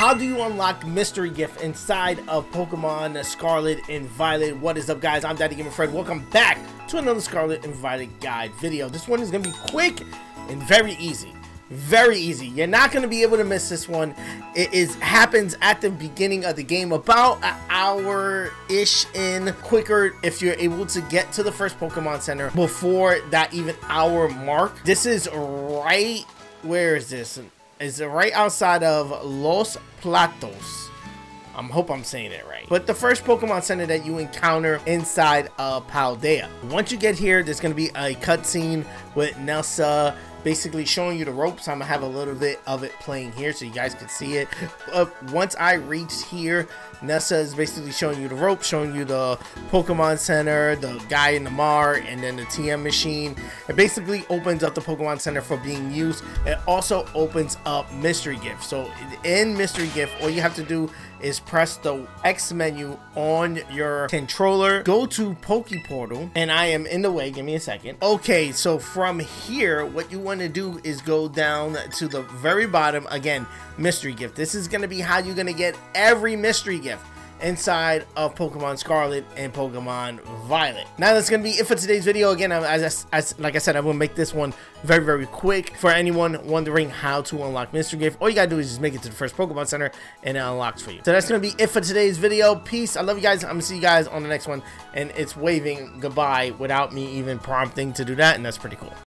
How do you unlock mystery gift inside of Pokemon Scarlet and Violet? What is up guys? I'm Daddy Gamer Fred. Welcome back to another Scarlet and Violet guide video. This one is going to be quick and very easy. Very easy. You're not going to be able to miss this one. It is happens at the beginning of the game, about an hour-ish in. Quicker if you're able to get to the first Pokemon Center before that even hour mark. This is right... Where is this? Is right outside of Los Platos? I hope I'm saying it right. But the first Pokemon Center that you encounter inside of Paldea. Once you get here, there's going to be a cutscene with Nessa basically showing you the ropes. I'm gonna have a little bit of it playing here so you guys can see it. Uh, once I reach here, Nessa is basically showing you the ropes, showing you the Pokemon Center, the guy in the mart, and then the TM machine. It basically opens up the Pokemon Center for being used. It also opens up Mystery Gift. So in Mystery Gift, all you have to do is press the X menu on your controller, go to Poke Portal, and I am in the way. Give me a second. Okay, so from here, what you want to do is go down to the very bottom. Again, mystery gift. This is going to be how you're going to get every mystery gift inside of Pokemon Scarlet and Pokemon Violet. Now that's going to be it for today's video. Again, as, as like I said, I will make this one very, very quick. For anyone wondering how to unlock Mystery Gift, all you got to do is just make it to the first Pokemon Center and it unlocks for you. So that's going to be it for today's video. Peace. I love you guys. I'm going to see you guys on the next one. And it's waving goodbye without me even prompting to do that. And that's pretty cool.